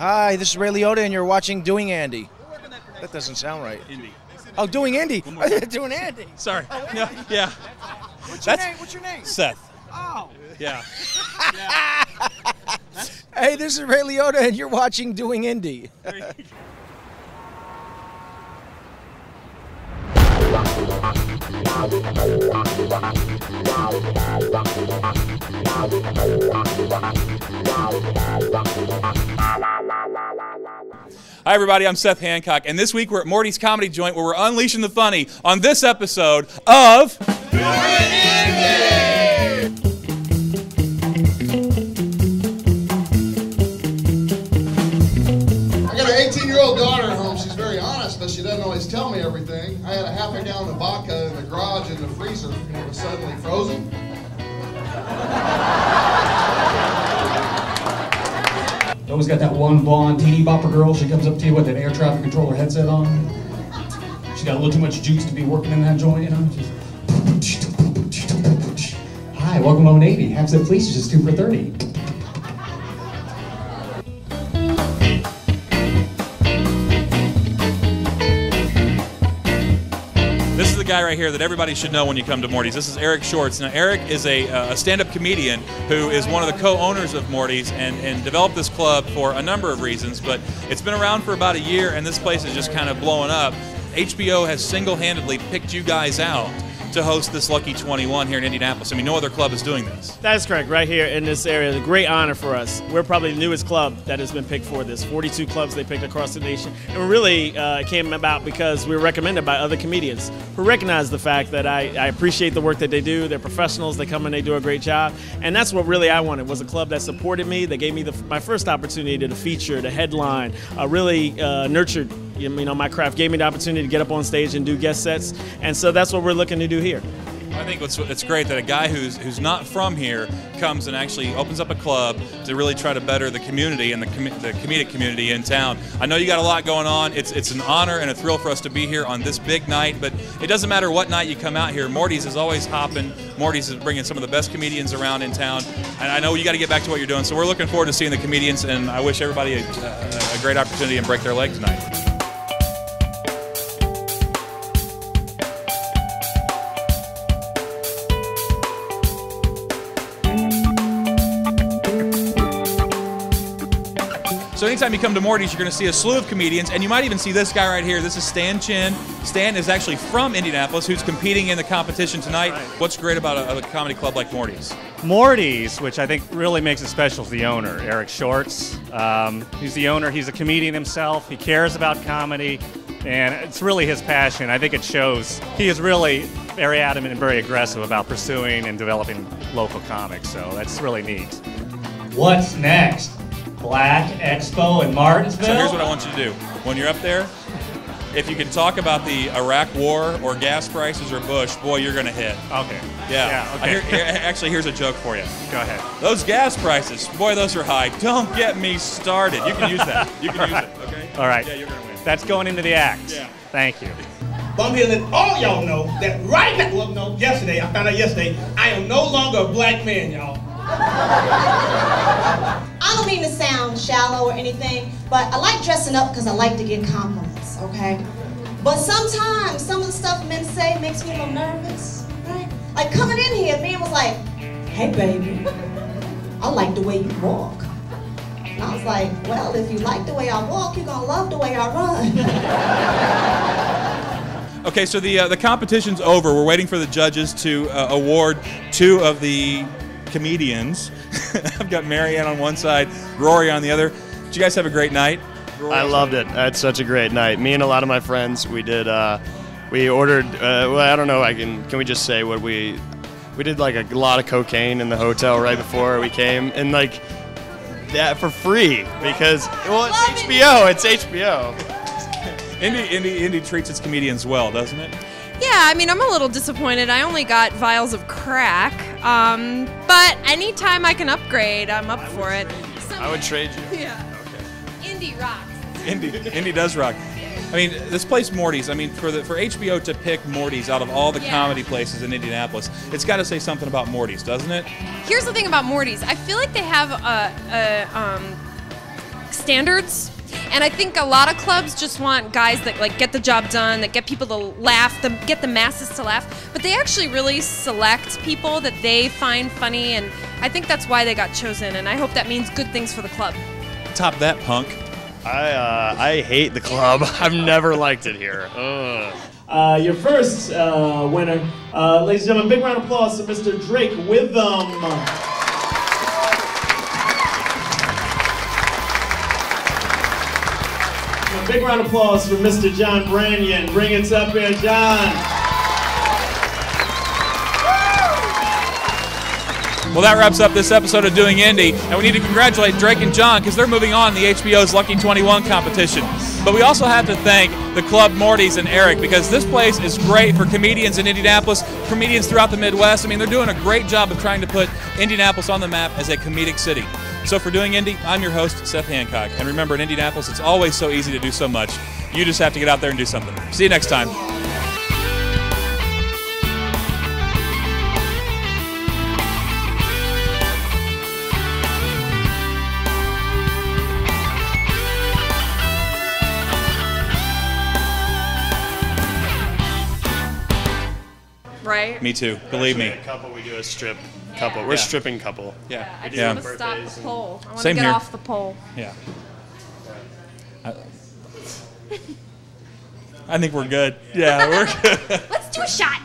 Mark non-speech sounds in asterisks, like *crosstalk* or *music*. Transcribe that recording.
Hi, this is Ray Liotta, and you're watching Doing Andy. That doesn't sound right. Indy. Oh, Doing Andy. *laughs* doing Andy. Sorry. Oh, yeah. yeah. What's your name? What's your name? Seth. Oh. Yeah. *laughs* Hey, this is Ray Liotta, and you're watching Doing Indy. *laughs* Hi, everybody. I'm Seth Hancock, and this week we're at Morty's Comedy Joint where we're unleashing the funny on this episode of. I got an 18 year old daughter at home. She's very honest, but she doesn't always tell me everything. I had a half a gallon of vodka in the garage in the freezer, and it was suddenly frozen. Always got that one blonde teeny bopper girl. She comes up to you with an air traffic controller headset on. She got a little too much juice to be working in that joint, you know. Just... *laughs* Hi, welcome to 180. Half set is just two for 30. Guy right here that everybody should know when you come to Morty's. This is Eric Shorts. Now, Eric is a, uh, a stand up comedian who is one of the co owners of Morty's and, and developed this club for a number of reasons, but it's been around for about a year and this place is just kind of blowing up. HBO has single handedly picked you guys out to host this Lucky 21 here in Indianapolis. I mean, no other club is doing this. That is correct. Right here in this area, it's a great honor for us. We're probably the newest club that has been picked for this. 42 clubs they picked across the nation, and we really uh, came about because we were recommended by other comedians who recognize the fact that I, I appreciate the work that they do. They're professionals. They come and they do a great job, and that's what really I wanted was a club that supported me. That gave me the, my first opportunity to feature, to headline, uh, really uh, nurtured you know my craft, gave me the opportunity to get up on stage and do guest sets, and so that's what we're looking to do here. I think it's, it's great that a guy who's who's not from here comes and actually opens up a club to really try to better the community and the, com- the comedic community in town. I know you got a lot going on. It's it's an honor and a thrill for us to be here on this big night. But it doesn't matter what night you come out here. Morty's is always hopping. Morty's is bringing some of the best comedians around in town. And I know you got to get back to what you're doing. So we're looking forward to seeing the comedians. And I wish everybody a, a, a great opportunity and break their leg tonight. So anytime you come to Morty's, you're going to see a slew of comedians, and you might even see this guy right here. This is Stan Chin. Stan is actually from Indianapolis, who's competing in the competition tonight. What's great about a, a comedy club like Morty's? Morty's, which I think really makes it special, is the owner, Eric Shorts. Um, he's the owner. He's a comedian himself. He cares about comedy, and it's really his passion. I think it shows. He is really very adamant and very aggressive about pursuing and developing local comics. So that's really neat. What's next? Black Expo in Martinsville? So here's what I want you to do. When you're up there, if you can talk about the Iraq War or gas prices or Bush, boy, you're going to hit. Okay. Yeah. Yeah, okay. here- here- actually, here's a joke for you. Go ahead. Those gas prices, boy, those are high. Don't get me started. You can use that. You can use it. Okay. All right. Yeah, you're going to win. That's going into the act. Yeah. Thank you. But I'm here to let all y'all know that right now, well, no, yesterday, I found out yesterday, I am no longer a black man, y'all. I don't mean to sound shallow or anything, but I like dressing up because I like to get compliments, okay? But sometimes some of the stuff men say makes me a little nervous, right? Like coming in here, man was like, hey baby, *laughs* I like the way you walk. And I was like, well, if you like the way I walk, you're gonna love the way I run. *laughs* Okay, so the uh, the competition's over. We're waiting for the judges to uh, award two of the comedians. *laughs* I've got Marianne on one side, Rory on the other. Did you guys have a great night? I loved it. I had such a great night. Me and a lot of my friends, we did. Uh, we ordered. Uh, well, I don't know. I can. Can we just say what we? We did like a lot of cocaine in the hotel right before we came, and like that for free because well, it's Love it. HBO. It's HBO. Indy, Indy, Indy treats its comedians well, doesn't it? Yeah, I mean, I'm a little disappointed. I only got vials of crack. Um, but anytime I can upgrade, I'm up for it. I would trade you. Yeah. Okay. Indy rocks. Indy, Indy does rock. I mean, this place Morty's. I mean, for the for HBO to pick Morty's out of all the Yeah. comedy places in Indianapolis, it's got to say something about Morty's, doesn't it? Here's the thing about Morty's. I feel like they have a, a um, standards. And I think a lot of clubs just want guys that like get the job done, that get people to laugh, the, get the masses to laugh. But they actually really select people that they find funny, and I think that's why they got chosen. And I hope that means good things for the club. Top that, punk. I uh, I hate the club. *laughs* I've never liked it here. Ugh. Uh, your first uh, winner, uh, ladies and gentlemen, big round of applause to Mr. Drake Witham. Big round of applause for Mr. John Branyan. Bring it up here, John. Well, that wraps up this episode of Doing Indy, and we need to congratulate Drake and John because they're moving on the HBO's Lucky 21 competition. But we also have to thank the club Morty's and Eric because this place is great for comedians in Indianapolis, comedians throughout the Midwest. I mean, they're doing a great job of trying to put Indianapolis on the map as a comedic city. So for Doing Indy, I'm your host, Seth Hancock. And remember, in Indianapolis, it's always so easy to do so much. You just have to get out there and do something. See you next time. Right? Me too. Believe me. A couple we do a strip couple. We're Yeah. stripping couple. Yeah. I just Yeah. want to stop the pole. I want Same to get here. off the pole. Yeah. I, I think we're good. Yeah, we're *laughs* good. Let's do a shot.